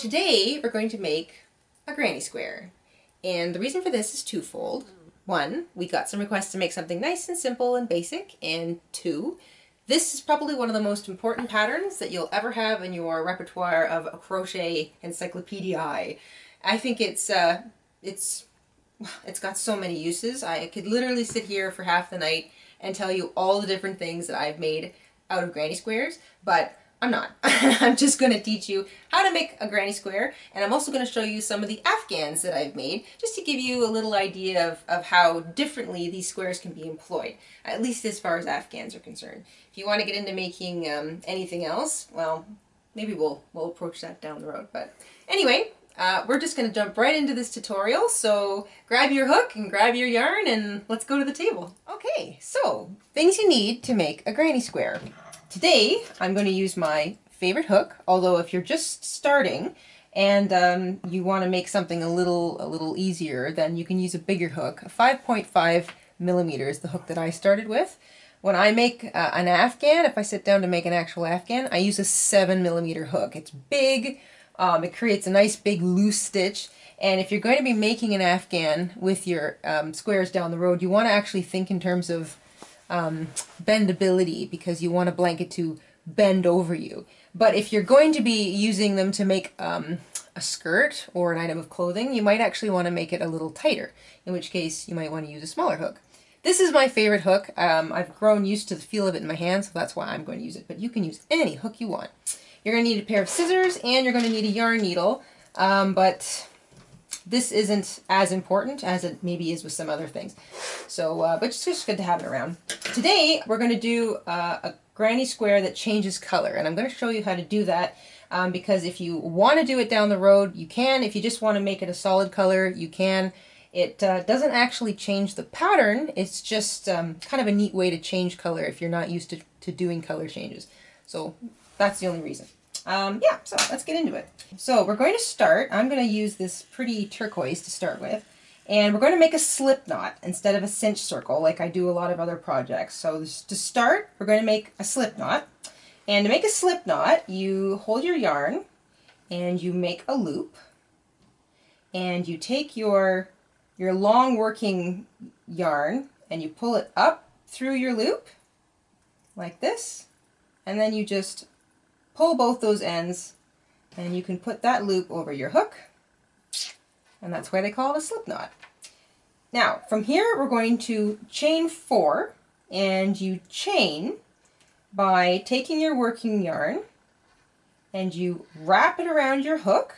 today we're going to make a granny square. And the reason for this is twofold. One, we got some requests to make something nice and simple and basic. And two, this is probably one of the most important patterns that you'll ever have in your repertoire of a crochet encyclopedia. I think it's, uh, it's, it's got so many uses. I could literally sit here for half the night and tell you all the different things that I've made out of granny squares, but I'm not. I'm just going to teach you how to make a granny square and I'm also going to show you some of the afghans that I've made just to give you a little idea of, of how differently these squares can be employed, at least as far as afghans are concerned. If you want to get into making um, anything else, well, maybe we'll, we'll approach that down the road. But anyway, uh, we're just going to jump right into this tutorial, so grab your hook and grab your yarn and let's go to the table. Okay, so things you need to make a granny square. Today, I'm going to use my favorite hook, although if you're just starting and um, you want to make something a little a little easier, then you can use a bigger hook. 5.5 millimeters, the hook that I started with. When I make uh, an afghan, if I sit down to make an actual afghan, I use a 7 millimeter hook. It's big, um, it creates a nice big loose stitch, and if you're going to be making an afghan with your um, squares down the road, you want to actually think in terms of um, bendability because you want a blanket to bend over you. But if you're going to be using them to make um, a skirt or an item of clothing, you might actually want to make it a little tighter, in which case you might want to use a smaller hook. This is my favorite hook. Um, I've grown used to the feel of it in my hand, so that's why I'm going to use it. But you can use any hook you want. You're going to need a pair of scissors and you're going to need a yarn needle. Um, but this isn't as important as it maybe is with some other things. So, uh, but it's just good to have it around. Today, we're going to do uh, a granny square that changes color, and I'm going to show you how to do that um, because if you want to do it down the road, you can. If you just want to make it a solid color, you can. It uh, doesn't actually change the pattern, it's just um, kind of a neat way to change color if you're not used to, to doing color changes. So that's the only reason um, yeah, so let's get into it. So we're going to start, I'm going to use this pretty turquoise to start with, and we're going to make a slip knot instead of a cinch circle like I do a lot of other projects. So to start, we're going to make a slip knot. And to make a slip knot, you hold your yarn and you make a loop and you take your your long working yarn and you pull it up through your loop like this and then you just pull both those ends and you can put that loop over your hook and that's why they call it a slip knot. Now from here we're going to chain four and you chain by taking your working yarn and you wrap it around your hook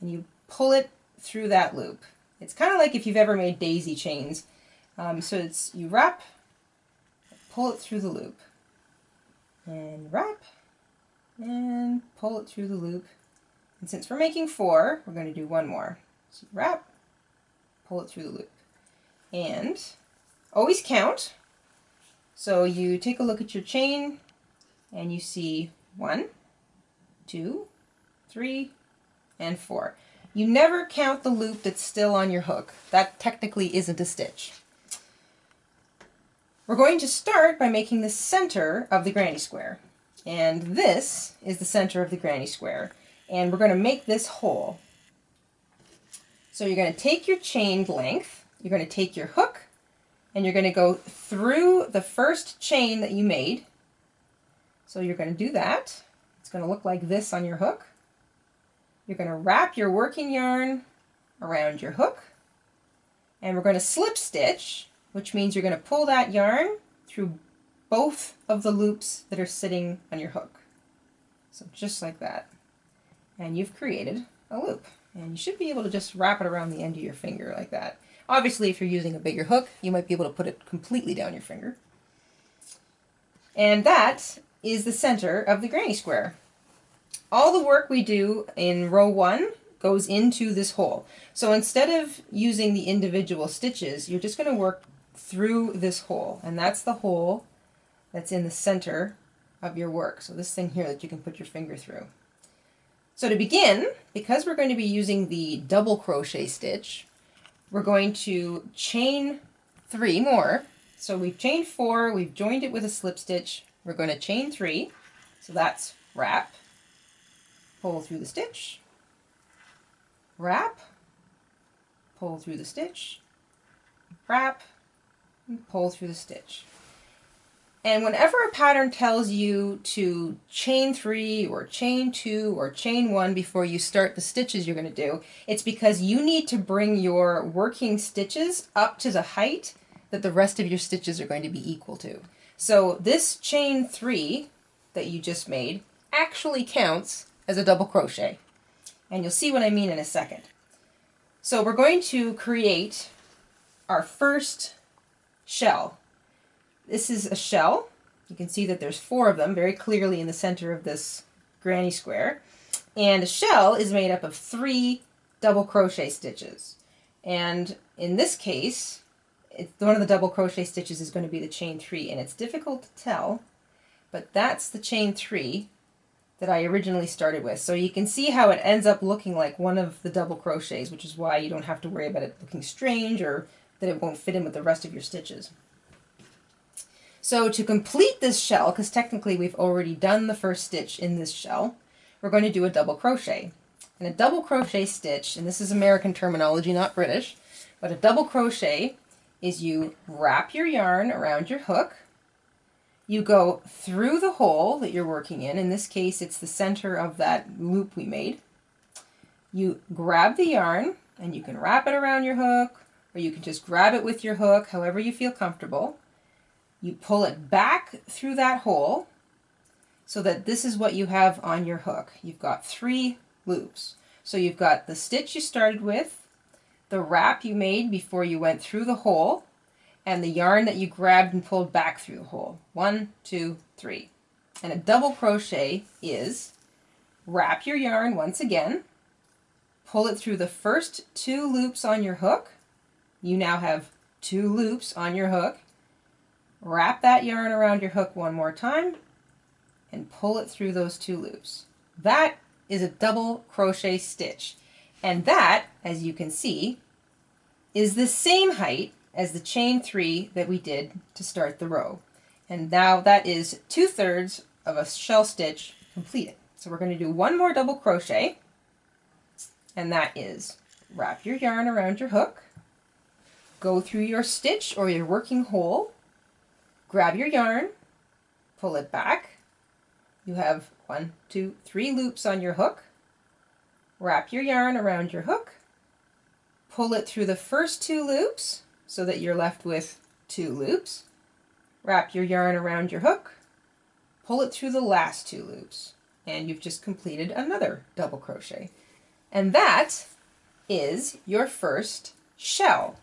and you pull it through that loop. It's kind of like if you've ever made daisy chains. Um, so it's you wrap, pull it through the loop, and wrap, and pull it through the loop. And since we're making four, we're going to do one more. So wrap, pull it through the loop. And always count. So you take a look at your chain and you see one, two, three, and four. You never count the loop that's still on your hook. That technically isn't a stitch. We're going to start by making the center of the granny square. And this is the center of the granny square. And we're going to make this hole. So you're going to take your chain length, you're going to take your hook, and you're going to go through the first chain that you made. So you're going to do that. It's going to look like this on your hook. You're going to wrap your working yarn around your hook. And we're going to slip stitch, which means you're going to pull that yarn through both of the loops that are sitting on your hook. So just like that. And you've created a loop. And you should be able to just wrap it around the end of your finger like that. Obviously, if you're using a bigger hook, you might be able to put it completely down your finger. And that is the center of the granny square. All the work we do in row one goes into this hole. So instead of using the individual stitches, you're just going to work through this hole. And that's the hole that's in the center of your work. So this thing here that you can put your finger through. So to begin, because we're going to be using the double crochet stitch, we're going to chain three more. So we've chained four, we've joined it with a slip stitch. We're going to chain three. So that's wrap, pull through the stitch, wrap, pull through the stitch, wrap, and pull through the stitch. And whenever a pattern tells you to chain three or chain two or chain one before you start the stitches you're going to do, it's because you need to bring your working stitches up to the height that the rest of your stitches are going to be equal to. So this chain three that you just made actually counts as a double crochet. And you'll see what I mean in a second. So we're going to create our first shell. This is a shell. You can see that there's four of them very clearly in the center of this granny square. And a shell is made up of three double crochet stitches. And in this case, one of the double crochet stitches is going to be the chain three. And it's difficult to tell, but that's the chain three that I originally started with. So you can see how it ends up looking like one of the double crochets, which is why you don't have to worry about it looking strange or that it won't fit in with the rest of your stitches. So to complete this shell, because technically we've already done the first stitch in this shell, we're going to do a double crochet. And a double crochet stitch, and this is American terminology, not British, but a double crochet is you wrap your yarn around your hook, you go through the hole that you're working in. In this case, it's the center of that loop we made. You grab the yarn and you can wrap it around your hook or you can just grab it with your hook, however you feel comfortable. You pull it back through that hole so that this is what you have on your hook. You've got three loops. So you've got the stitch you started with, the wrap you made before you went through the hole, and the yarn that you grabbed and pulled back through the hole. One, two, three. And a double crochet is wrap your yarn once again, pull it through the first two loops on your hook. You now have two loops on your hook. Wrap that yarn around your hook one more time and pull it through those two loops. That is a double crochet stitch. And that, as you can see, is the same height as the chain three that we did to start the row. And now that is two thirds of a shell stitch completed. So we're going to do one more double crochet and that is wrap your yarn around your hook, go through your stitch or your working hole, grab your yarn, pull it back. You have one, two, three loops on your hook. Wrap your yarn around your hook, pull it through the first two loops, so that you're left with two loops. Wrap your yarn around your hook, pull it through the last two loops, and you've just completed another double crochet. And that is your first shell.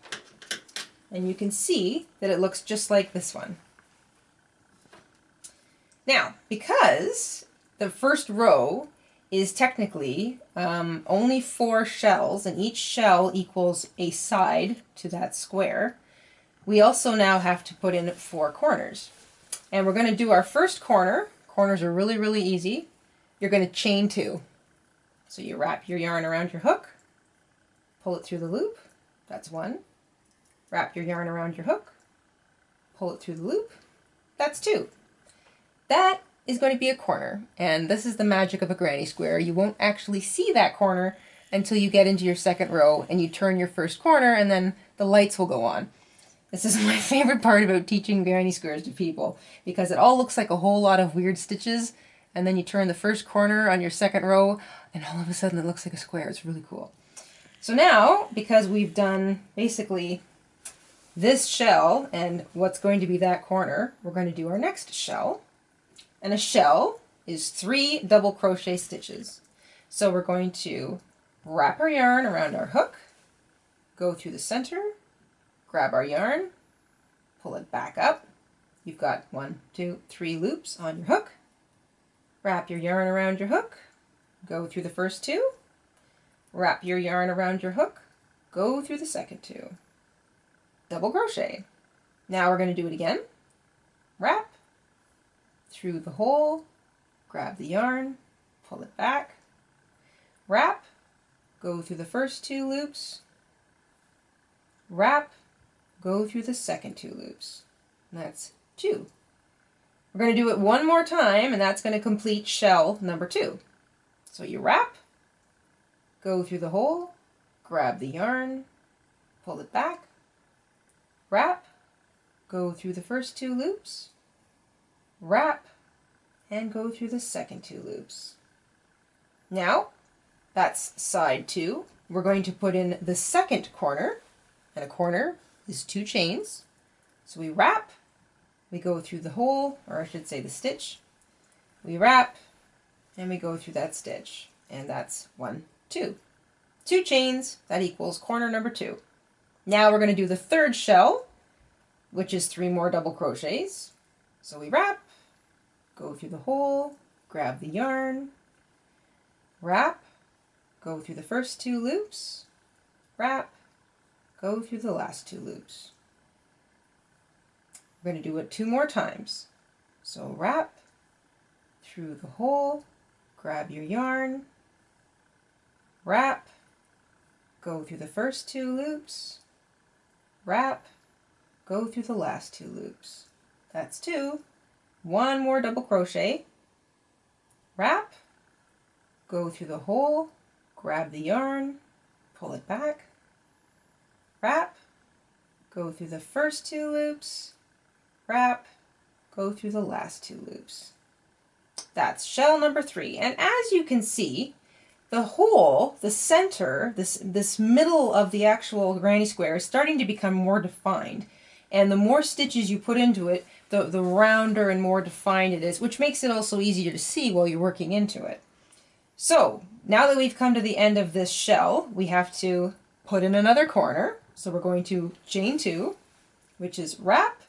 And you can see that it looks just like this one. Now, because the first row is technically um, only four shells, and each shell equals a side to that square, we also now have to put in four corners. And we're going to do our first corner. Corners are really, really easy. You're going to chain two. So you wrap your yarn around your hook, pull it through the loop. That's one. Wrap your yarn around your hook, pull it through the loop. That's two. That is going to be a corner. And this is the magic of a granny square. You won't actually see that corner until you get into your second row and you turn your first corner and then the lights will go on. This is my favorite part about teaching granny squares to people because it all looks like a whole lot of weird stitches and then you turn the first corner on your second row and all of a sudden it looks like a square. It's really cool. So now, because we've done basically this shell and what's going to be that corner, we're going to do our next shell. And a shell is three double crochet stitches. So we're going to wrap our yarn around our hook, go through the center, grab our yarn, pull it back up. You've got one, two, three loops on your hook. Wrap your yarn around your hook, go through the first two, wrap your yarn around your hook, go through the second two. Double crochet. Now we're going to do it again. Wrap, through the hole, grab the yarn, pull it back, wrap, go through the first two loops, wrap, go through the second two loops. And that's two. We're going to do it one more time, and that's going to complete shell number two. So you wrap, go through the hole, grab the yarn, pull it back, wrap, go through the first two loops, wrap, and go through the second two loops. Now, that's side two. We're going to put in the second corner, and a corner is two chains. So we wrap, we go through the hole, or I should say the stitch, we wrap, and we go through that stitch. And that's one, two. Two chains, that equals corner number two. Now we're going to do the third shell, which is three more double crochets. So we wrap, go through the hole, grab the yarn, wrap, go through the first two loops, wrap, go through the last two loops. We're going to do it two more times. So wrap through the hole, grab your yarn, wrap, go through the first two loops, wrap, go through the last two loops. That's two. One more double crochet, wrap, go through the hole, grab the yarn, pull it back, wrap, go through the first two loops, wrap, go through the last two loops. That's shell number three. And as you can see, the hole, the center, this, this middle of the actual granny square is starting to become more defined. And the more stitches you put into it, the, the rounder and more defined it is, which makes it also easier to see while you're working into it. So now that we've come to the end of this shell, we have to put in another corner. So we're going to chain two, which is wrap,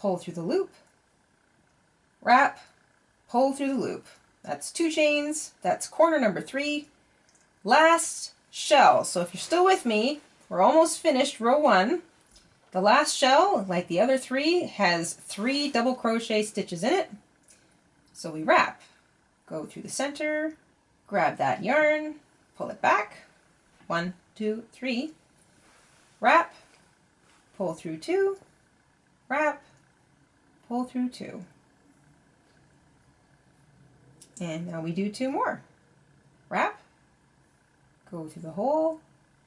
pull through the loop, wrap, pull through the loop. That's two chains, that's corner number three. Last shell. So if you're still with me, we're almost finished row one. The last shell, like the other three, has three double crochet stitches in it. So we wrap, go through the center, grab that yarn, pull it back, one, two, three, wrap, pull through two, wrap, pull through two. And now we do two more. Wrap, go through the hole,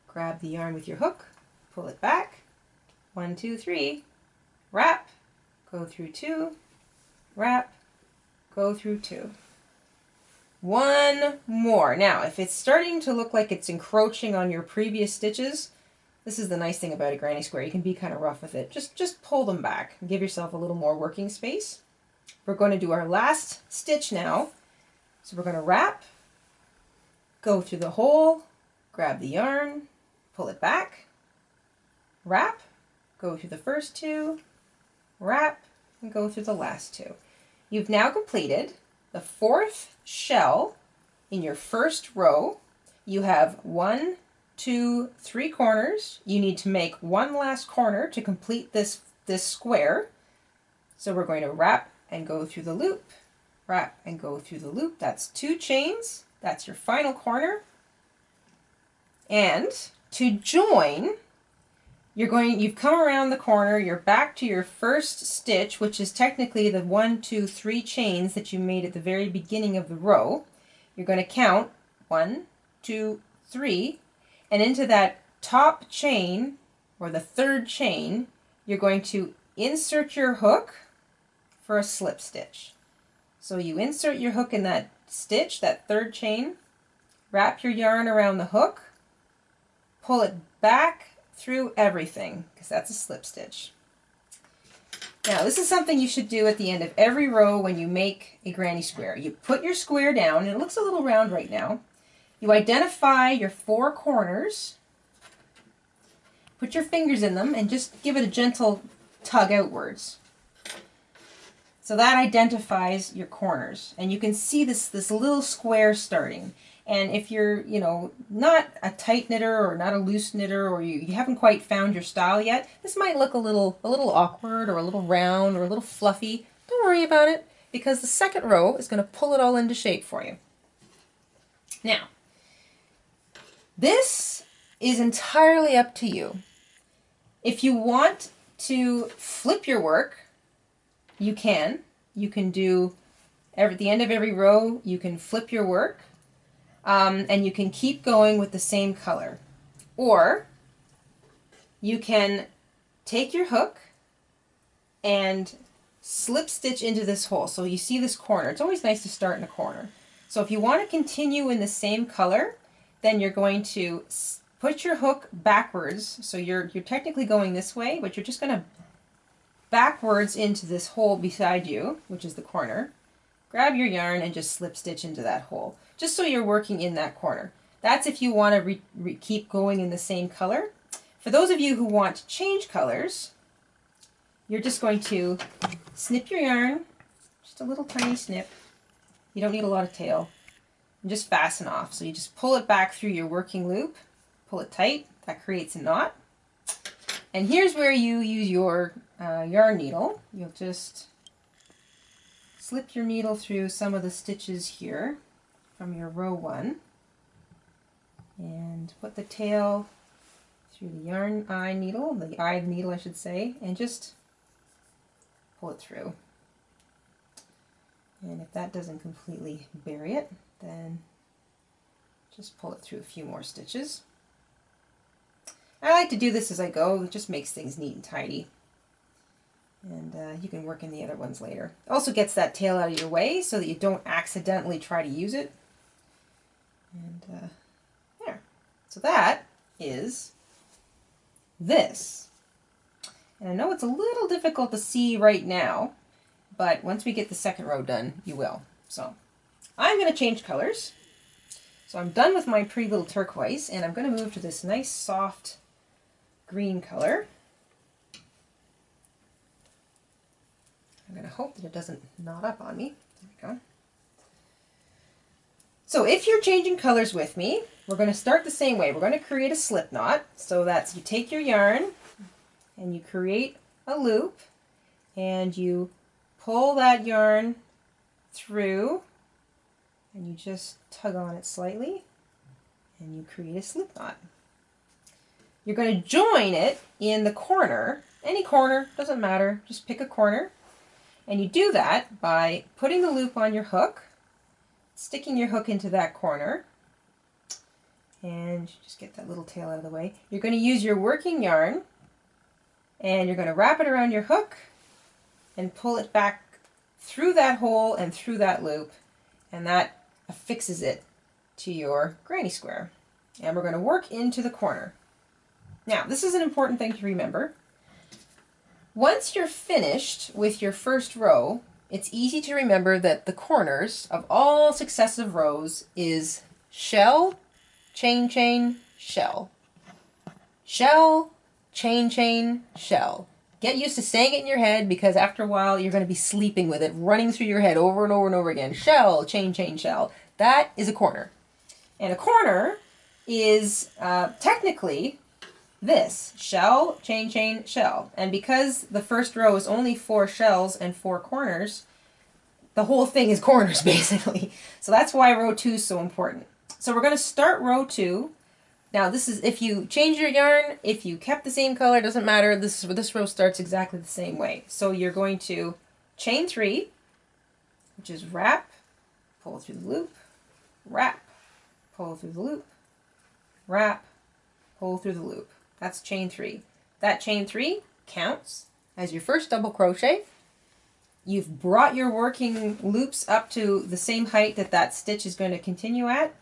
grab the yarn with your hook, pull it back, one, two, three, wrap, go through two, wrap, go through two. One more. Now, if it's starting to look like it's encroaching on your previous stitches, this is the nice thing about a granny square. You can be kind of rough with it. Just, just pull them back and give yourself a little more working space. We're going to do our last stitch now. So we're going to wrap, go through the hole, grab the yarn, pull it back, wrap, go through the first two, wrap, and go through the last two. You've now completed the fourth shell in your first row. You have one, two, three corners. You need to make one last corner to complete this, this square. So we're going to wrap and go through the loop, wrap and go through the loop. That's two chains. That's your final corner. And to join, you're going, you've come around the corner, you're back to your first stitch, which is technically the one, two, three chains that you made at the very beginning of the row. You're going to count one, two, three, and into that top chain, or the third chain, you're going to insert your hook for a slip stitch. So you insert your hook in that stitch, that third chain, wrap your yarn around the hook, pull it back through everything, because that's a slip stitch. Now, this is something you should do at the end of every row when you make a granny square. You put your square down, and it looks a little round right now. You identify your four corners, put your fingers in them, and just give it a gentle tug outwards. So that identifies your corners. And you can see this, this little square starting. And if you're, you know, not a tight knitter or not a loose knitter or you, you haven't quite found your style yet, this might look a little, a little awkward or a little round or a little fluffy. Don't worry about it because the second row is going to pull it all into shape for you. Now, this is entirely up to you. If you want to flip your work, you can. You can do, at the end of every row, you can flip your work um, and you can keep going with the same color. Or you can take your hook and slip stitch into this hole. So you see this corner. It's always nice to start in a corner. So if you want to continue in the same color, then you're going to put your hook backwards. So you're, you're technically going this way, but you're just going to backwards into this hole beside you, which is the corner. Grab your yarn and just slip stitch into that hole, just so you're working in that corner. That's if you want to keep going in the same color. For those of you who want to change colors, you're just going to snip your yarn, just a little tiny snip. You don't need a lot of tail. And just fasten off. So you just pull it back through your working loop, pull it tight, that creates a knot. And here's where you use your uh, yarn needle. You'll just slip your needle through some of the stitches here from your row one and put the tail through the yarn eye needle, the eye needle I should say, and just pull it through. And if that doesn't completely bury it, then just pull it through a few more stitches. I like to do this as I go, it just makes things neat and tidy. And uh, you can work in the other ones later. Also gets that tail out of your way so that you don't accidentally try to use it. And uh, there. So that is this. And I know it's a little difficult to see right now, but once we get the second row done, you will. So I'm going to change colors. So I'm done with my pretty little turquoise, and I'm going to move to this nice soft green color. I'm going to hope that it doesn't knot up on me. There we go. So if you're changing colors with me, we're going to start the same way. We're going to create a slip knot. So that's you take your yarn and you create a loop and you pull that yarn through and you just tug on it slightly and you create a slip knot. You're going to join it in the corner, any corner, doesn't matter, just pick a corner. And you do that by putting the loop on your hook, sticking your hook into that corner, and just get that little tail out of the way. You're going to use your working yarn and you're going to wrap it around your hook and pull it back through that hole and through that loop and that affixes it to your granny square. And we're going to work into the corner. Now, this is an important thing to remember. Once you're finished with your first row, it's easy to remember that the corners of all successive rows is shell, chain, chain, shell. Shell, chain, chain, shell. Get used to saying it in your head because after a while you're going to be sleeping with it, running through your head over and over and over again. Shell, chain, chain, shell. That is a corner. And a corner is uh, technically this shell, chain, chain, shell. And because the first row is only four shells and four corners, the whole thing is corners basically. So that's why row two is so important. So we're going to start row two now this is, if you change your yarn, if you kept the same color, doesn't matter, this, is, this row starts exactly the same way. So you're going to chain three, which is wrap, pull through the loop, wrap, pull through the loop, wrap, pull through the loop. That's chain three. That chain three counts as your first double crochet. You've brought your working loops up to the same height that that stitch is going to continue at.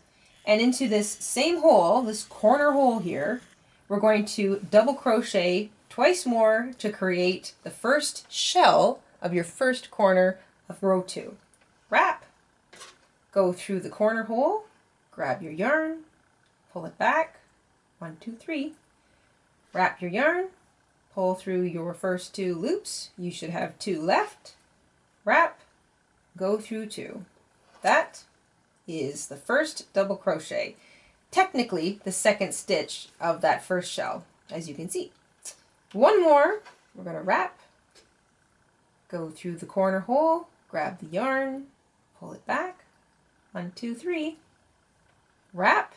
And into this same hole, this corner hole here, we're going to double crochet twice more to create the first shell of your first corner of row two. Wrap, go through the corner hole, grab your yarn, pull it back, one, two, three, wrap your yarn, pull through your first two loops, you should have two left, wrap, go through two. That is the first double crochet. Technically, the second stitch of that first shell, as you can see. One more, we're going to wrap, go through the corner hole, grab the yarn, pull it back, one, two, three, wrap,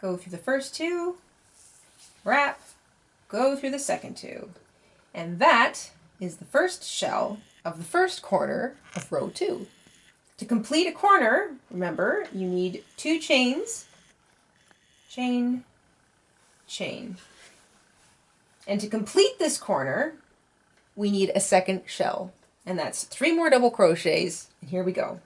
go through the first two, wrap, go through the second tube. And that is the first shell of the first corner of row two. To complete a corner, remember, you need two chains, chain, chain. And to complete this corner, we need a second shell. And that's three more double crochets. And here we go.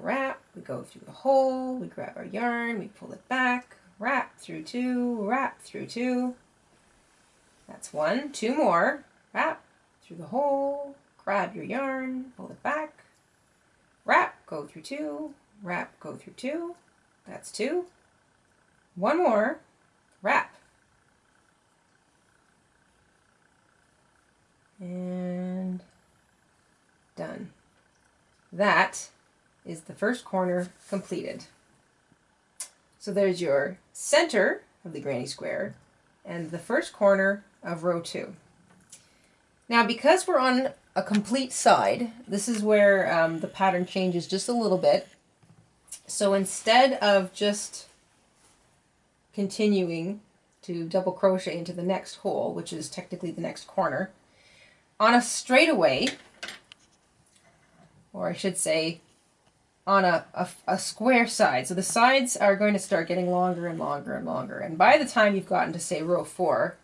Wrap, we go through the hole, we grab our yarn, we pull it back, wrap through two, wrap through two. That's one, two more, wrap through the hole, grab your yarn, pull it back, wrap, go through two, wrap, go through two. That's two. One more, wrap, and done. That is the first corner completed. So there's your center of the granny square and the first corner of row two. Now because we're on a complete side, this is where um, the pattern changes just a little bit. So instead of just continuing to double crochet into the next hole, which is technically the next corner, on a straightaway, or I should say on a, a, a, square side. So the sides are going to start getting longer and longer and longer. And by the time you've gotten to say row four,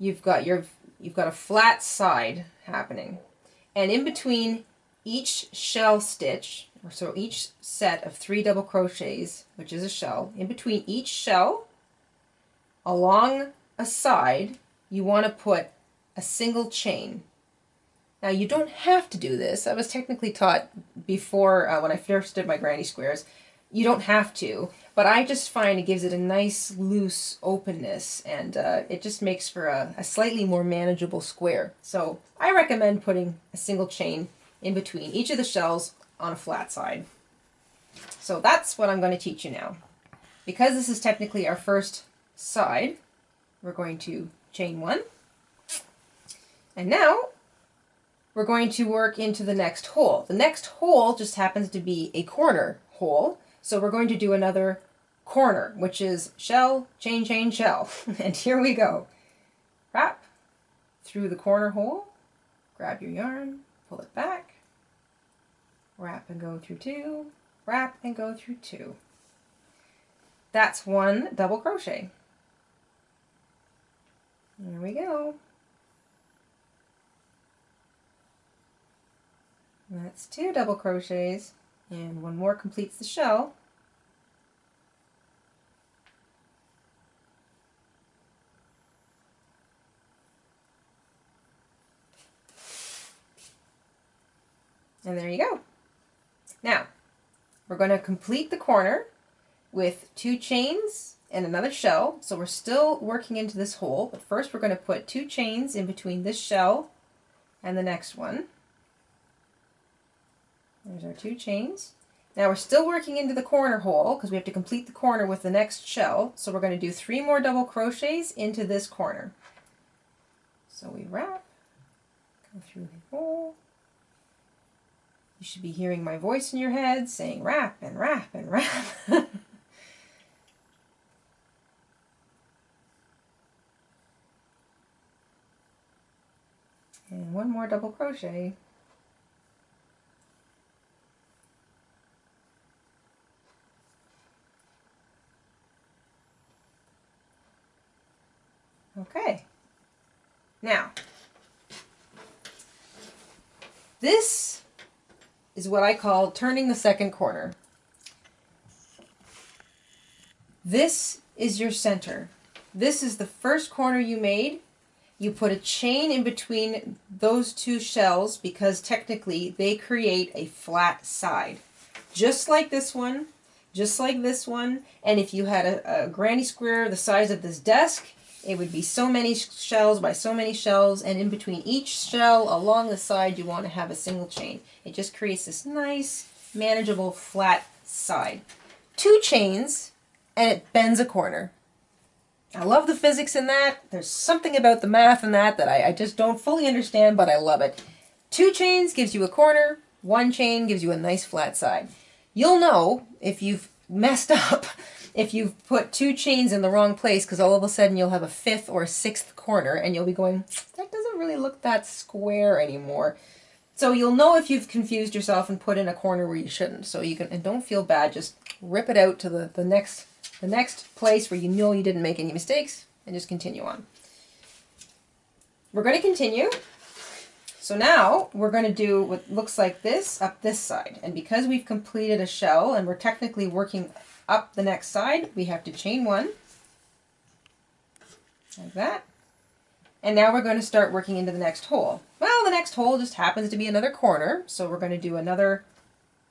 you've got your you've got a flat side happening. And in between each shell stitch, or so each set of three double crochets, which is a shell, in between each shell, along a side, you want to put a single chain. Now you don't have to do this. I was technically taught before uh, when I first did my granny squares. You don't have to, but I just find it gives it a nice loose openness and uh, it just makes for a, a slightly more manageable square. So I recommend putting a single chain in between each of the shells on a flat side. So that's what I'm going to teach you now. Because this is technically our first side, we're going to chain one. And now we're going to work into the next hole. The next hole just happens to be a corner hole. So we're going to do another corner, which is shell, chain, chain, shell. and here we go. Wrap through the corner hole, grab your yarn, pull it back, wrap and go through two, wrap and go through two. That's one double crochet. There we go. That's two double crochets and one more completes the shell. And there you go. Now, we're going to complete the corner with two chains and another shell. So we're still working into this hole, but first we're going to put two chains in between this shell and the next one. There's our two chains. Now we're still working into the corner hole because we have to complete the corner with the next shell. So we're going to do three more double crochets into this corner. So we wrap, go through the hole. You should be hearing my voice in your head saying wrap and wrap and wrap. and one more double crochet. Okay. Now, this is what I call turning the second corner. This is your center. This is the first corner you made. You put a chain in between those two shells because technically they create a flat side. Just like this one, just like this one. And if you had a, a granny square the size of this desk, it would be so many shells by so many shells, and in between each shell along the side, you want to have a single chain. It just creates this nice, manageable, flat side. Two chains, and it bends a corner. I love the physics in that. There's something about the math in that that I, I just don't fully understand, but I love it. Two chains gives you a corner, one chain gives you a nice flat side. You'll know if you've messed up if you've put two chains in the wrong place because all of a sudden you'll have a fifth or a sixth corner and you'll be going, that doesn't really look that square anymore. So you'll know if you've confused yourself and put in a corner where you shouldn't. So you can, and don't feel bad, just rip it out to the, the next the next place where you know you didn't make any mistakes and just continue on. We're going to continue. So now we're going to do what looks like this up this side. And because we've completed a shell and we're technically working up the next side, we have to chain one. Like that. And now we're going to start working into the next hole. Well, the next hole just happens to be another corner. So we're going to do another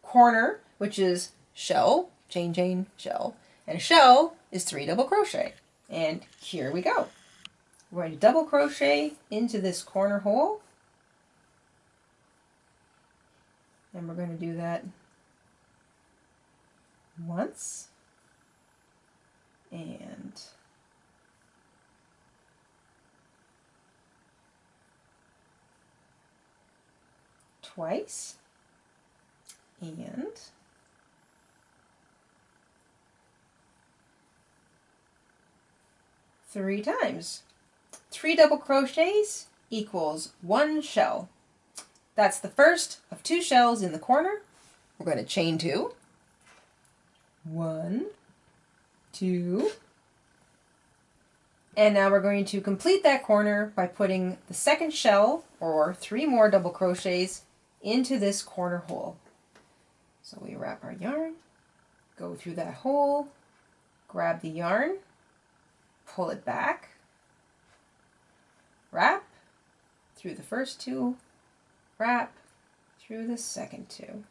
corner, which is shell, chain, chain, shell. And shell is three double crochet. And here we go. We're going to double crochet into this corner hole. And we're going to do that once and twice and three times. Three double crochets equals one shell. That's the first of two shells in the corner. We're going to chain two. One, two, and now we're going to complete that corner by putting the second shell or three more double crochets into this corner hole. So we wrap our yarn, go through that hole, grab the yarn, pull it back, wrap through the first two, wrap through the second two.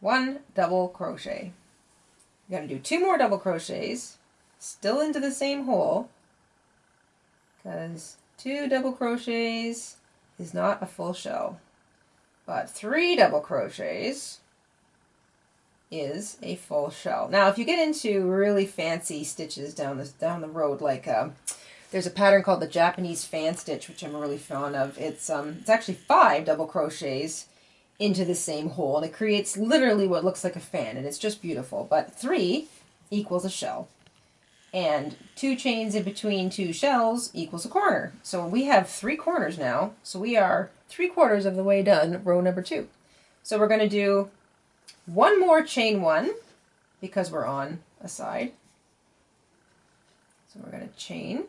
One double crochet. You're going to do two more double crochets, still into the same hole, because two double crochets is not a full shell. But three double crochets is a full shell. Now, if you get into really fancy stitches down the down the road, like um, there's a pattern called the Japanese fan stitch, which I'm really fond of. It's um, it's actually five double crochets into the same hole, and it creates literally what looks like a fan, and it's just beautiful. But three equals a shell, and two chains in between two shells equals a corner. So we have three corners now. So we are three quarters of the way done row number two. So we're going to do one more chain one because we're on a side. So we're going to chain.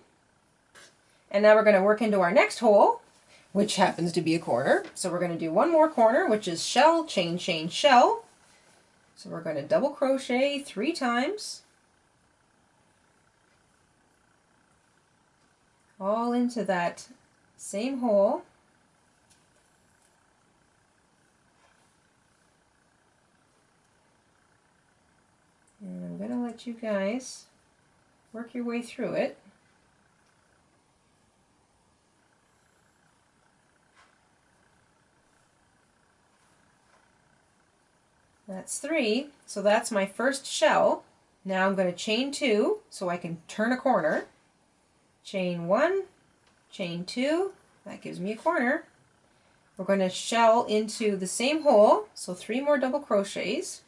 And now we're going to work into our next hole, which happens to be a corner. So we're going to do one more corner, which is shell, chain, chain, shell. So we're going to double crochet three times. All into that same hole. And I'm going to let you guys work your way through it. That's three, so that's my first shell. Now I'm going to chain two so I can turn a corner. Chain one, chain two, that gives me a corner. We're going to shell into the same hole, so three more double crochets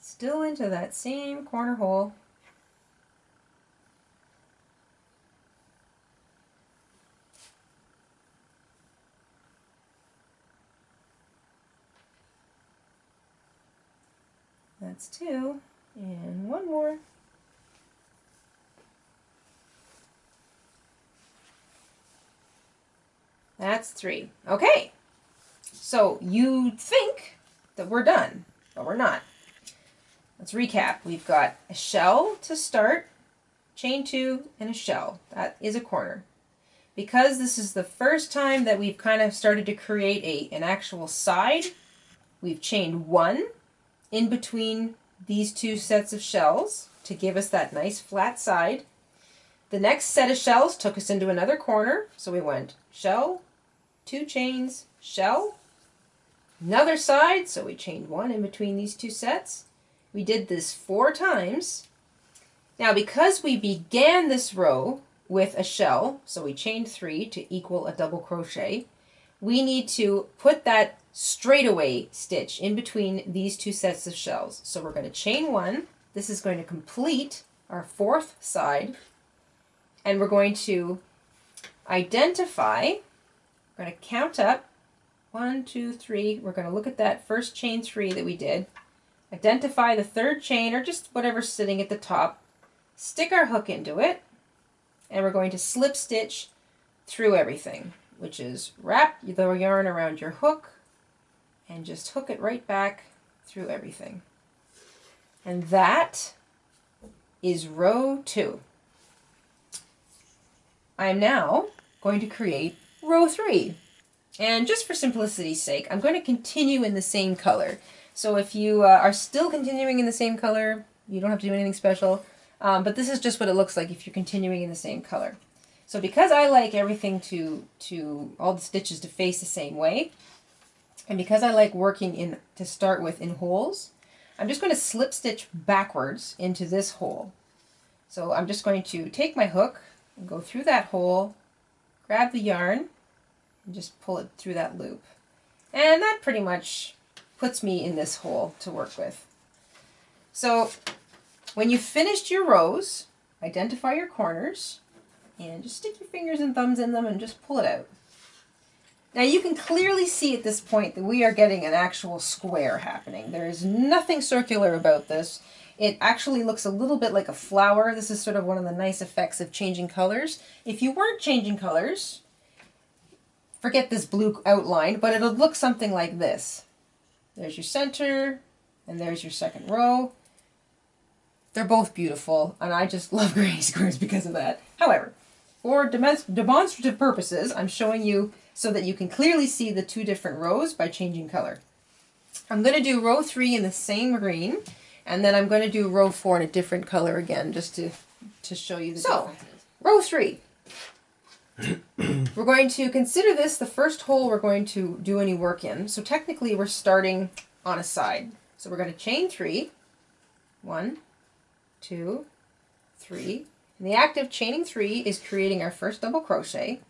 still into that same corner hole. That's two, and one more. That's three. Okay, so you think that we're done, but we're not. Let's recap. We've got a shell to start, chain two, and a shell. That is a corner. Because this is the first time that we've kind of started to create a, an actual side, we've chained one in between these two sets of shells to give us that nice flat side. The next set of shells took us into another corner, so we went shell, two chains, shell, another side, so we chained one in between these two sets, we did this four times. Now, because we began this row with a shell, so we chained three to equal a double crochet, we need to put that straightaway stitch in between these two sets of shells. So we're going to chain one. This is going to complete our fourth side. And we're going to identify, we're going to count up one, two, three. We're going to look at that first chain three that we did. identify the third chain or just whatever's sitting at the top, stick our hook into it, and we're going to slip stitch through everything, which is wrap the yarn around your hook and just hook it right back through everything. And that is row two. I am now going to create row three. And just for simplicity's sake, I'm going to continue in the same color. So if you uh, are still continuing in the same color, you don't have to do anything special. Um, but this is just what it looks like if you're continuing in the same color. So because I like everything to, to all the stitches to face the same way, and because I like working in to start with in holes, I'm just going to slip stitch backwards into this hole. So I'm just going to take my hook and go through that hole, grab the yarn, and just pull it through that loop. And that pretty much puts me in this hole to work with. So when you've finished your rows, identify your corners and just stick your fingers and thumbs in them and just pull it out. Now you can clearly see at this point that we are getting an actual square happening. There is nothing circular about this. It actually looks a little bit like a flower. This is sort of one of the nice effects of changing colors. If you weren't changing colors, forget this blue outline, but it'll look something like this. There's your center, and there's your second row. They're both beautiful, and I just love granny squares because of that. However, for demonstrative purposes, I'm showing you so that you can clearly see the two different rows by changing color. I'm going to do row three in the same green, and then I'm going to do row four in a different color again, just to, to show you the so, differences. Row three. we're going to consider this the first hole we're going to do any work in. So technically we're starting on a side. So we're going to chain three. One, two, three. And the act of chaining three is creating our first double crochet.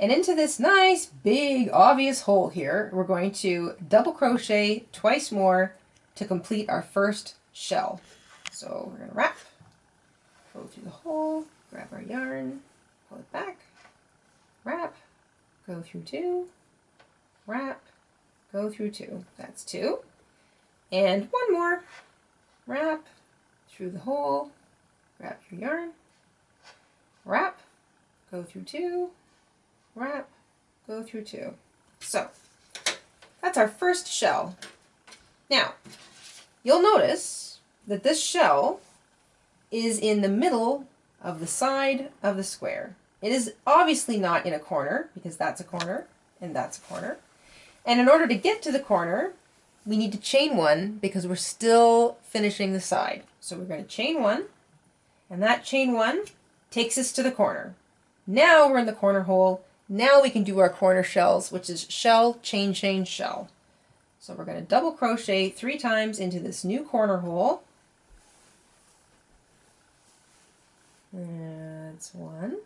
And into this nice, big, obvious hole here, we're going to double crochet twice more to complete our first shell. So we're going to wrap, go through the hole, grab our yarn, pull it back, wrap, go through two, wrap, go through two. That's two. And one more, wrap through the hole, wrap your yarn, wrap, go through two, wrap, go through two. So that's our first shell. Now, you'll notice that this shell is in the middle of the side of the square. It is obviously not in a corner because that's a corner and that's a corner. And in order to get to the corner, we need to chain one because we're still finishing the side. So we're going to chain one and that chain one takes us to the corner. Now we're in the corner hole now we can do our corner shells, which is shell, chain, chain, shell. So we're going to double crochet three times into this new corner hole. That's one.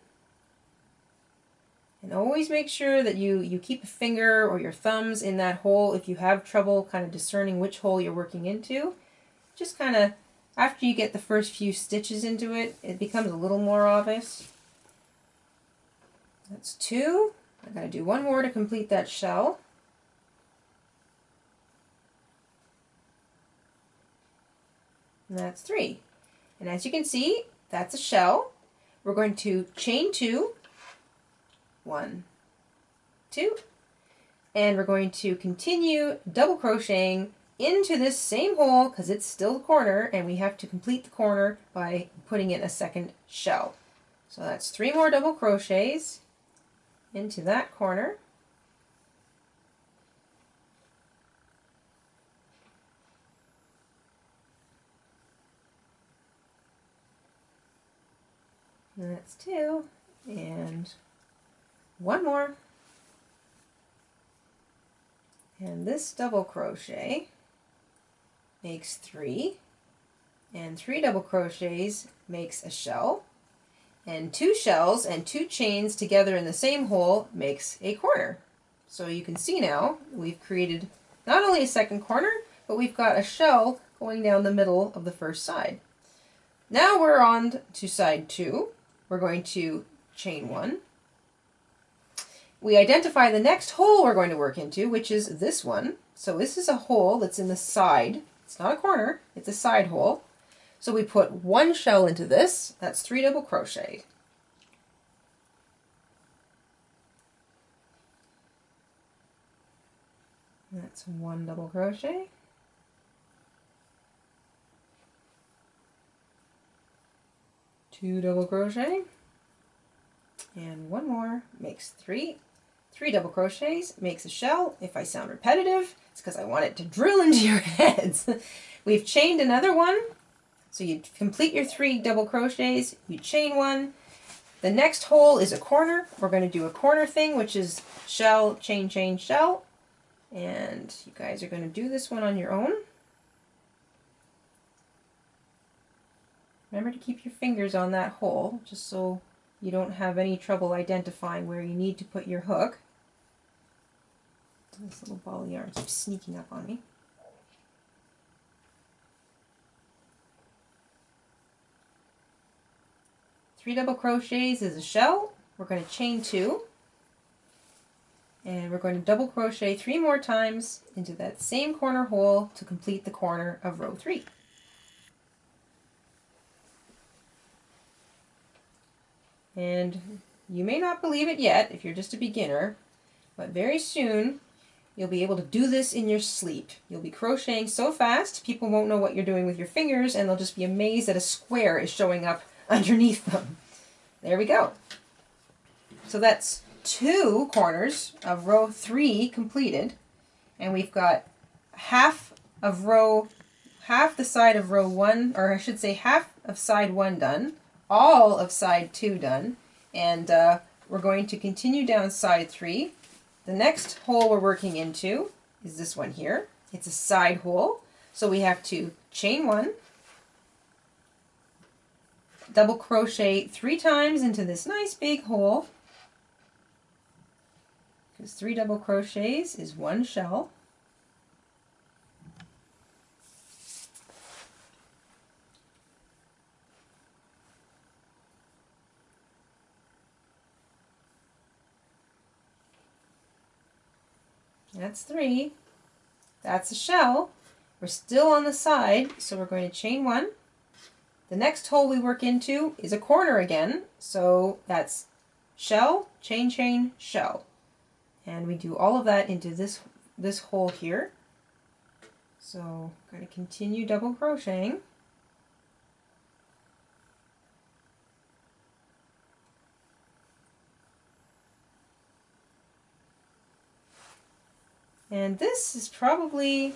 And always make sure that you, you keep a finger or your thumbs in that hole if you have trouble kind of discerning which hole you're working into. Just kind of, after you get the first few stitches into it, it becomes a little more obvious. That's two. I gotta do one more to complete that shell. And that's three. And as you can see, that's a shell. We're going to chain two, one, two, and we're going to continue double crocheting into this same hole because it's still a corner and we have to complete the corner by putting in a second shell. So that's three more double crochets into that corner. that's two, and one more. And this double crochet makes three, and three double crochets makes a shell. And two shells and two chains together in the same hole makes a corner. So you can see now we've created not only a second corner, but we've got a shell going down the middle of the first side. Now we're on to side two. We're going to chain one. We identify the next hole we're going to work into, which is this one. So this is a hole that's in the side. It's not a corner, it's a side hole. So we put one shell into this, that's three double crochet. That's one double crochet. Two double crochet. And one more makes three. Three double crochets makes a shell. If I sound repetitive, it's because I want it to drill into your heads. We've chained another one. So you complete your three double crochets, you chain one. The next hole is a corner. We're going to do a corner thing, which is shell, chain, chain, shell. And you guys are going to do this one on your own. Remember to keep your fingers on that hole, just so you don't have any trouble identifying where you need to put your hook. This little ball of yarn keeps sneaking up on me. Three double crochets is a shell. We're going to chain two. And we're going to double crochet three more times into that same corner hole to complete the corner of row three. And you may not believe it yet if you're just a beginner, but very soon you'll be able to do this in your sleep. You'll be crocheting so fast, people won't know what you're doing with your fingers and they'll just be amazed that a square is showing up underneath them. There we go. So that's two corners of row three completed. And we've got half of row, half the side of row one, or I should say half of side one done, all of side two done. And uh, we're going to continue down side three. The next hole we're working into is this one here. It's a side hole. So we have to chain one, double crochet three times into this nice big hole because three double crochets is one shell. That's three. That's a shell. We're still on the side, so we're going to chain one. The next hole we work into is a corner again, so that's shell, chain, chain, shell. And we do all of that into this, this hole here. So I'm going to continue double crocheting. And this is probably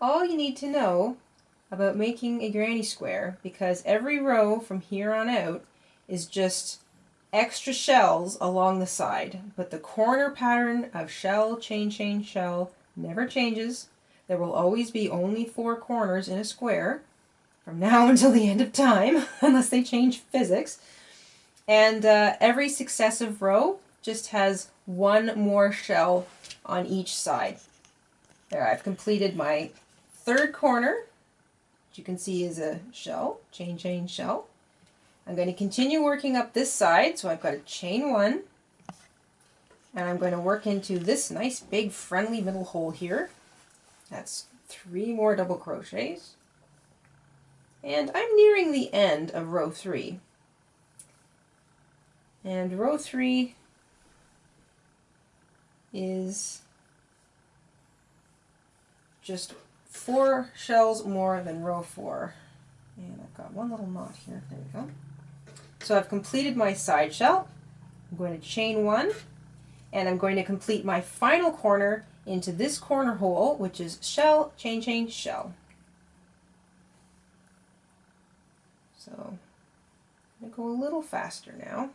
all you need to know about making a granny square because every row from here on out is just extra shells along the side, but the corner pattern of shell, chain, chain, shell never changes. There will always be only four corners in a square from now until the end of time, unless they change physics. And uh, every successive row just has one more shell on each side. There, I've completed my third corner, which you can see is a shell, chain, chain, shell. I'm going to continue working up this side, so I've got a chain one, and I'm going to work into this nice big friendly middle hole here. That's three more double crochets. And I'm nearing the end of row three. And row three is just four shells more than row four. And I've got one little knot here. There we go. So I've completed my side shell. I'm going to chain one and I'm going to complete my final corner into this corner hole, which is shell, chain, chain, shell. So I'm going to go a little faster now.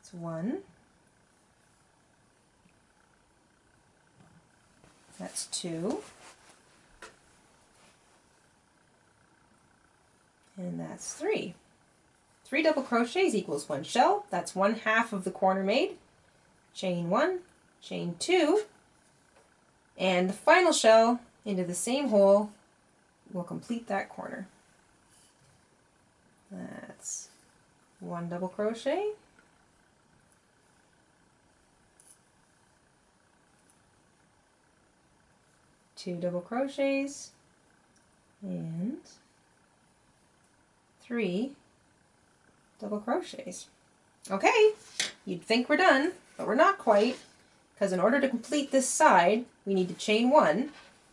It's one. That's two. And that's three. Three double crochets equals one shell. That's one half of the corner made. Chain one, chain two, and the final shell into the same hole will complete that corner. That's one double crochet, two double crochets and three double crochets. Okay, you'd think we're done, but we're not quite, because in order to complete this side, we need to chain one,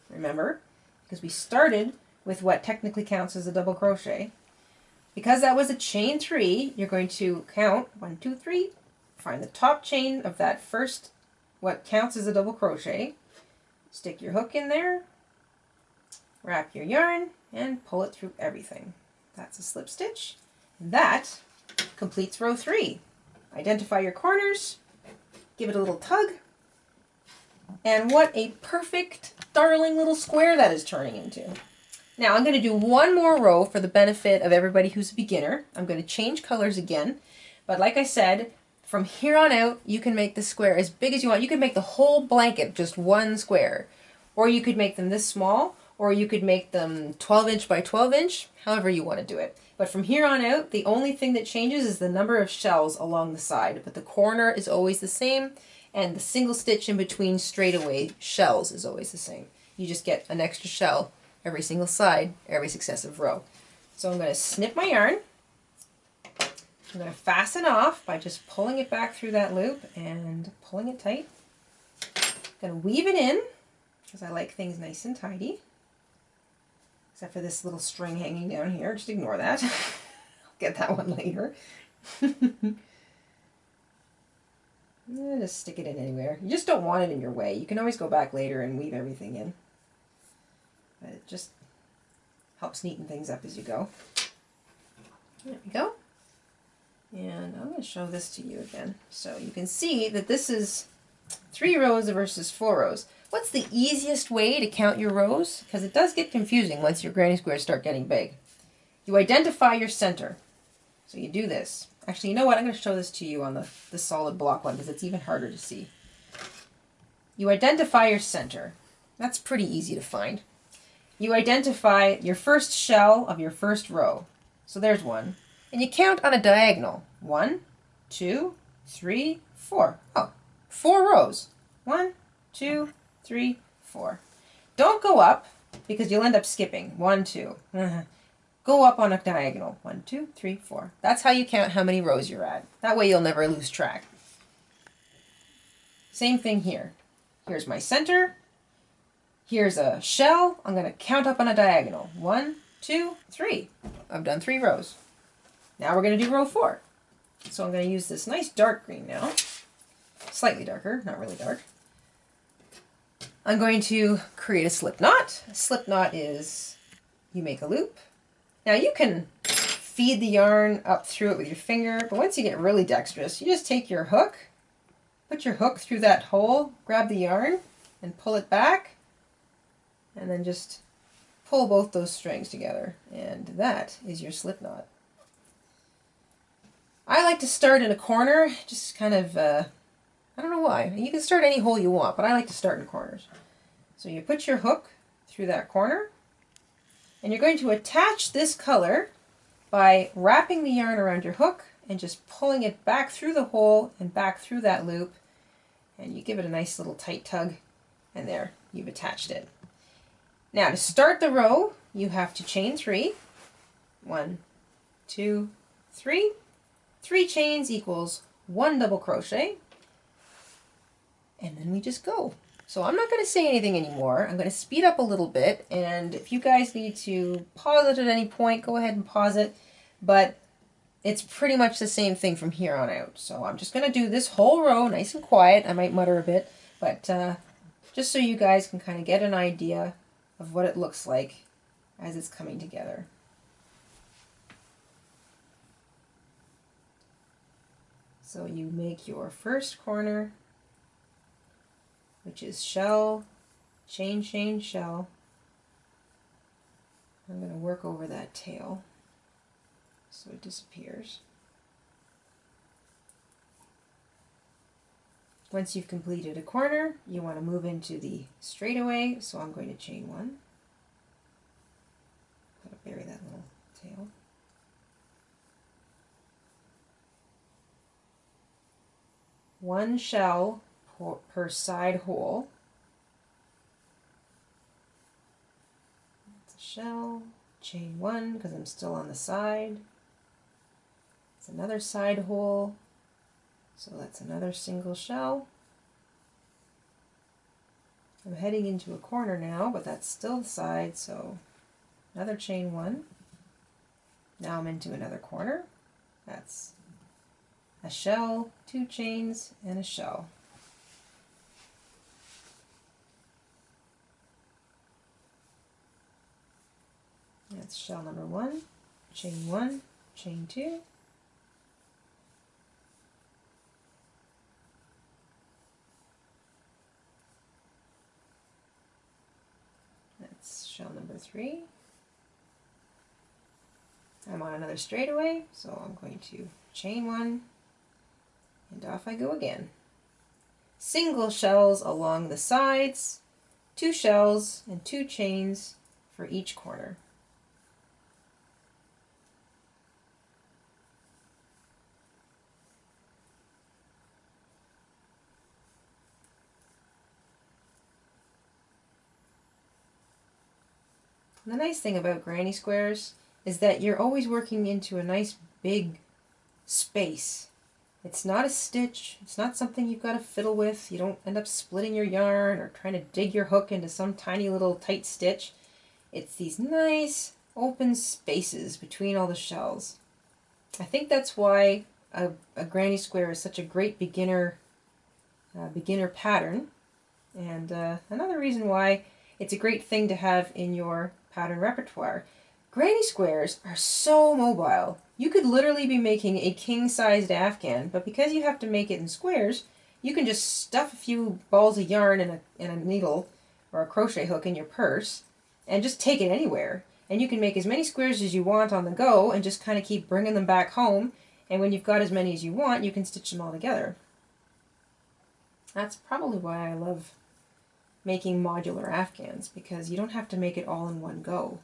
remember, because we started with what technically counts as a double crochet. Because that was a chain three, you're going to count one, two, three, find the top chain of that first, what counts as a double crochet, stick your hook in there, wrap your yarn, and pull it through everything. That's a slip stitch. That completes row three. Identify your corners, give it a little tug, and what a perfect, darling little square that is turning into. Now I'm going to do one more row for the benefit of everybody who's a beginner. I'm going to change colors again, but like I said, from here on out, you can make the square as big as you want. You could make the whole blanket just one square, or you could make them this small, or you could make them 12 inch by 12 inch, however you want to do it. But from here on out, the only thing that changes is the number of shells along the side, but the corner is always the same, and the single stitch in between straightaway shells is always the same. You just get an extra shell every single side, every successive row. So I'm going to snip my yarn. I'm going to fasten off by just pulling it back through that loop and pulling it tight. I'm going to weave it in because I like things nice and tidy except for this little string hanging down here. Just ignore that. I'll get that one later. Eh, just stick it in anywhere. You just don't want it in your way. You can always go back later and weave everything in. But it just helps neaten things up as you go. There we go. And I'm going to show this to you again. So you can see that this is three rows versus four rows. What's the easiest way to count your rows? Because it does get confusing once your granny squares start getting big. You identify your center. So you do this. Actually, you know what? I'm going to show this to you on the, the solid block one because it's even harder to see. You identify your center. That's pretty easy to find. You identify your first shell of your first row. So there's one. And you count on a diagonal. One, two, three, four. Oh, four rows. One, two, three, four. Don't go up because you'll end up skipping. One, two. go up on a diagonal. One, two, three, four. That's how you count how many rows you're at. That way you'll never lose track. Same thing here. Here's my center. Here's a shell. I'm going to count up on a diagonal. One, two, three. I've done three rows. Now we're going to do row four. So I'm going to use this nice dark green now. Slightly darker, not really dark. I'm going to create a slip knot. A slip knot is you make a loop. Now you can feed the yarn up through it with your finger, but once you get really dexterous, you just take your hook, put your hook through that hole, grab the yarn, and pull it back, and then just pull both those strings together. And that is your slip knot. I like to start in a corner, just kind of uh, I don't know why. You can start any hole you want, but I like to start in corners. So you put your hook through that corner, and you're going to attach this color by wrapping the yarn around your hook and just pulling it back through the hole and back through that loop, and you give it a nice little tight tug, and there, you've attached it. Now to start the row, you have to chain three. One, two, three. Three chains equals one double crochet and then we just go. So I'm not going to say anything anymore. I'm going to speed up a little bit, and if you guys need to pause it at any point, go ahead and pause it, but it's pretty much the same thing from here on out. So I'm just going to do this whole row nice and quiet. I might mutter a bit, but uh, just so you guys can kind of get an idea of what it looks like as it's coming together. So you make your first corner which is shell, chain, chain, shell. I'm going to work over that tail so it disappears. Once you've completed a corner, you want to move into the straightaway, so I'm going to chain one. bury that little tail. One shell per side hole. That's a shell, chain one because I'm still on the side. It's another side hole, so that's another single shell. I'm heading into a corner now, but that's still the side, so another chain one. Now I'm into another corner. That's a shell, two chains, and a shell. That's shell number one, chain one, chain two. That's shell number three. I'm on another straightaway, so I'm going to chain one, and off I go again. Single shells along the sides, two shells and two chains for each corner. the nice thing about granny squares is that you're always working into a nice big space. It's not a stitch, it's not something you've got to fiddle with. You don't end up splitting your yarn or trying to dig your hook into some tiny little tight stitch. It's these nice open spaces between all the shells. I think that's why a, a granny square is such a great beginner uh, beginner pattern. And uh, another reason why it's a great thing to have in your pattern repertoire. Granny squares are so mobile. You could literally be making a king-sized afghan, but because you have to make it in squares, you can just stuff a few balls of yarn in a, in a needle or a crochet hook in your purse and just take it anywhere. And you can make as many squares as you want on the go and just kind of keep bringing them back home. And when you've got as many as you want, you can stitch them all together. That's probably why I love making modular afghans because you don't have to make it all in one go.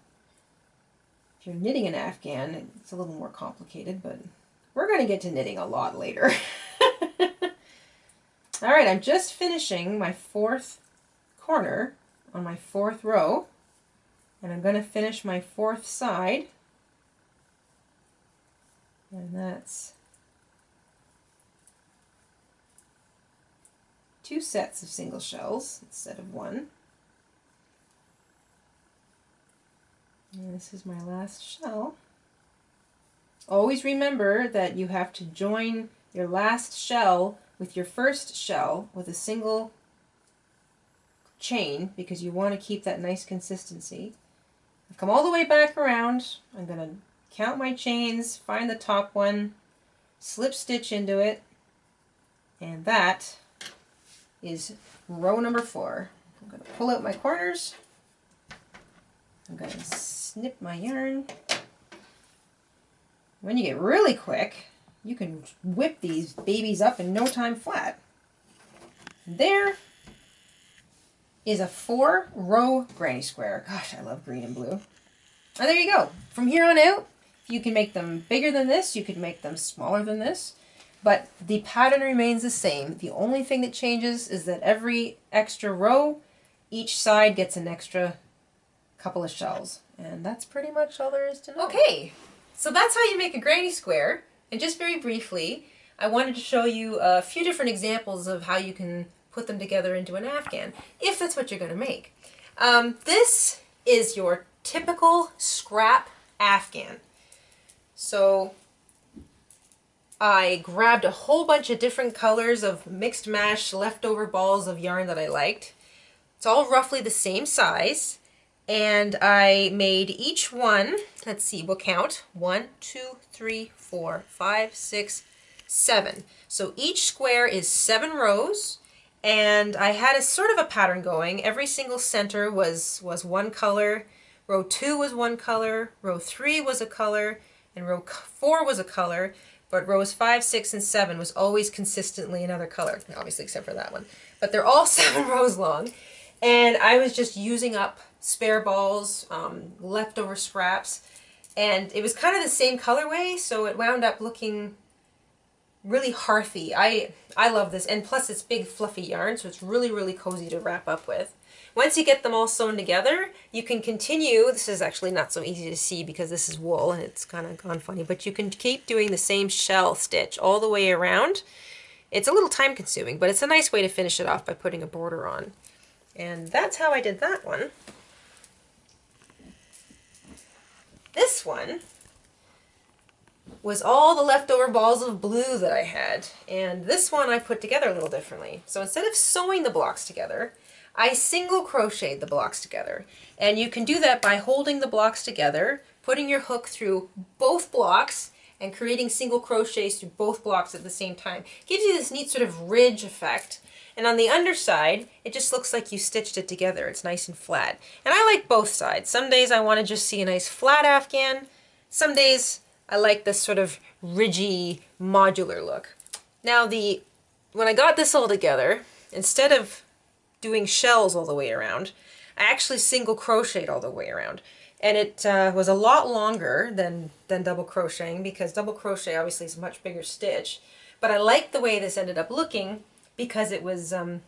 You're knitting an afghan, it's a little more complicated, but we're going to get to knitting a lot later. all right, I'm just finishing my fourth corner on my fourth row, and I'm going to finish my fourth side, and that's two sets of single shells instead of one. And this is my last shell. Always remember that you have to join your last shell with your first shell with a single chain because you want to keep that nice consistency. I've come all the way back around. I'm going to count my chains, find the top one, slip stitch into it, and that is row number four. I'm going to pull out my corners. I'm going to snip my yarn. When you get really quick, you can whip these babies up in no time flat. There is a four row granny square. Gosh, I love green and blue. And there you go. From here on out, you can make them bigger than this, you could make them smaller than this. But the pattern remains the same. The only thing that changes is that every extra row, each side gets an extra couple of shells. And that's pretty much all there is to know. Okay, so that's how you make a granny square. And just very briefly, I wanted to show you a few different examples of how you can put them together into an afghan, if that's what you're going to make. Um, this is your typical scrap afghan. So I grabbed a whole bunch of different colors of mixed mash leftover balls of yarn that I liked. It's all roughly the same size. And I made each one, let's see, we'll count. One, two, three, four, five, six, seven. So each square is seven rows. And I had a sort of a pattern going. Every single center was, was one color. Row two was one color. Row three was a color. And row four was a color but rows 5, 6, and 7 was always consistently another color, obviously except for that one. But they're all seven rows long. And I was just using up spare balls, um, leftover scraps, and it was kind of the same colorway, so it wound up looking really hearthy. I, I love this. And plus it's big fluffy yarn, so it's really, really cozy to wrap up with. Once you get them all sewn together, you can continue, this is actually not so easy to see because this is wool and it's kind of gone funny, but you can keep doing the same shell stitch all the way around. It's a little time consuming, but it's a nice way to finish it off by putting a border on. And that's how I did that one. This one was all the leftover balls of blue that I had. And this one I put together a little differently. So instead of sewing the blocks together, I single crocheted the blocks together. And you can do that by holding the blocks together, putting your hook through both blocks, and creating single crochets through both blocks at the same time. Gives you this neat sort of ridge effect. And on the underside, it just looks like you stitched it together. It's nice and flat. And I like both sides. Some days I want to just see a nice flat afghan. Some days I like this sort of ridgy, modular look. Now the when I got this all together, instead of doing shells all the way around. I actually single crocheted all the way around. And it uh, was a lot longer than, than double crocheting because double crochet obviously is a much bigger stitch. But I like the way this ended up looking because it was um,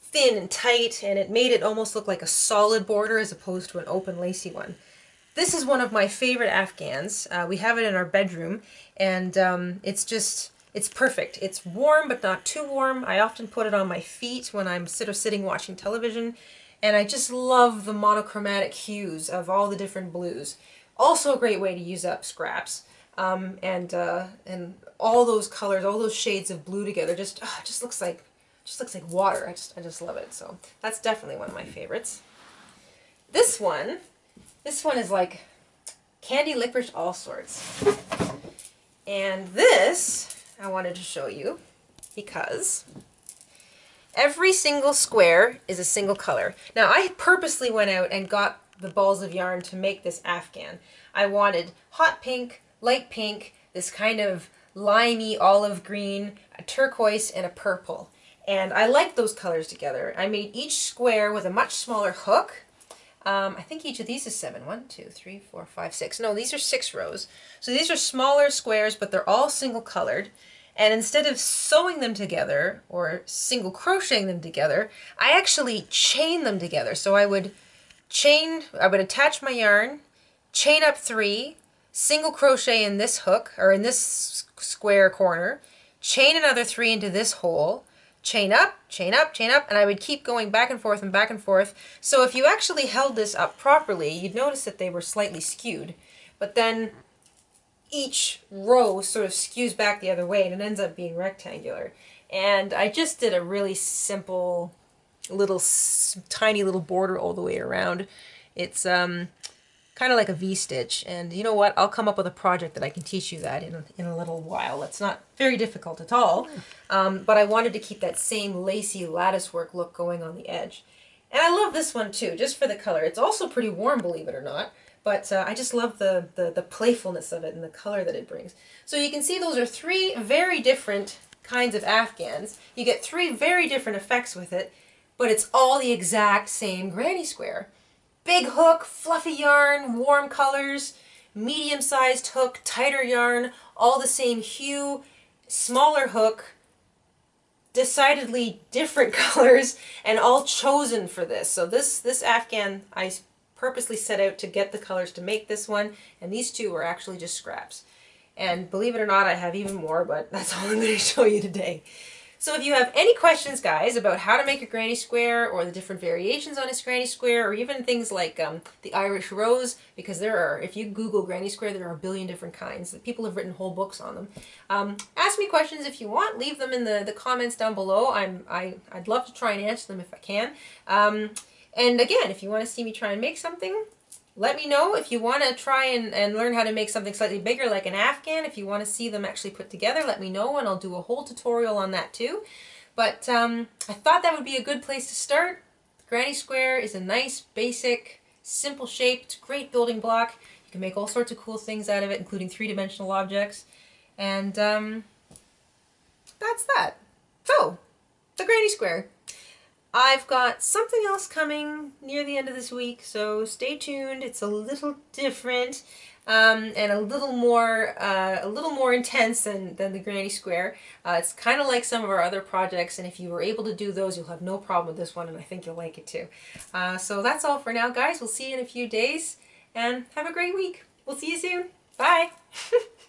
thin and tight and it made it almost look like a solid border as opposed to an open lacy one. This is one of my favorite afghans. Uh, we have it in our bedroom and um, it's just it's perfect. It's warm, but not too warm. I often put it on my feet when I'm sit sitting watching television. And I just love the monochromatic hues of all the different blues. Also a great way to use up scraps. Um, and uh, and all those colors, all those shades of blue together, just uh, just looks like just looks like water. I just I just love it. So that's definitely one of my favorites. This one, this one is like candy licorice all sorts. And this I wanted to show you because every single square is a single color. Now I purposely went out and got the balls of yarn to make this afghan. I wanted hot pink, light pink, this kind of limey olive green, a turquoise, and a purple. And I like those colors together. I made each square with a much smaller hook. Um, I think each of these is seven. One, two, three, four, five, six. No, these are six rows. So these are smaller squares, but they're all single colored. And instead of sewing them together or single crocheting them together, I actually chain them together. So I would chain, I would attach my yarn, chain up three, single crochet in this hook or in this square corner, chain another three into this hole, chain up, chain up, chain up, and I would keep going back and forth and back and forth. So if you actually held this up properly, you'd notice that they were slightly skewed. But then each row sort of skews back the other way and it ends up being rectangular. And I just did a really simple little tiny little border all the way around. It's um, kind of like a V-stitch. And you know what? I'll come up with a project that I can teach you that in in a little while. It's not very difficult at all. Um, but I wanted to keep that same lacy lattice work look going on the edge. And I love this one too, just for the color. It's also pretty warm, believe it or not. But uh, I just love the, the, the playfulness of it and the color that it brings. So you can see those are three very different kinds of afghans. You get three very different effects with it, but it's all the exact same granny square. Big hook, fluffy yarn, warm colors, medium-sized hook, tighter yarn, all the same hue, smaller hook, decidedly different colors, and all chosen for this. So this, this afghan I purposely set out to get the colors to make this one, and these two were actually just scraps. And believe it or not, I have even more, but that's all I'm going to show you today. So if you have any questions, guys, about how to make a granny square or the different variations on a granny square or even things like um, the Irish rose, because there are, if you Google granny square, there are a billion different kinds. People have written whole books on them. Um, ask me questions if you want. Leave them in the, the comments down below. I'm, I, I'd love to try and answer them if I can. Um, and again, if you want to see me try and make something, let me know. If you want to try and, and learn how to make something slightly bigger like an Afghan, if you want to see them actually put together, let me know and I'll do a whole tutorial on that too. But um, I thought that would be a good place to start. Granny Square is a nice, basic, simple shape. It's a great building block. You can make all sorts of cool things out of it, including three-dimensional objects. And um, that's that. So, the Granny Square. I've got something else coming near the end of this week, so stay tuned. It's a little different um, and a little more uh, a little more intense than, than the Granny Square. Uh, it's kind of like some of our other projects, and if you were able to do those, you'll have no problem with this one, and I think you'll like it too. Uh, so that's all for now, guys. We'll see you in a few days, and have a great week. We'll see you soon. Bye.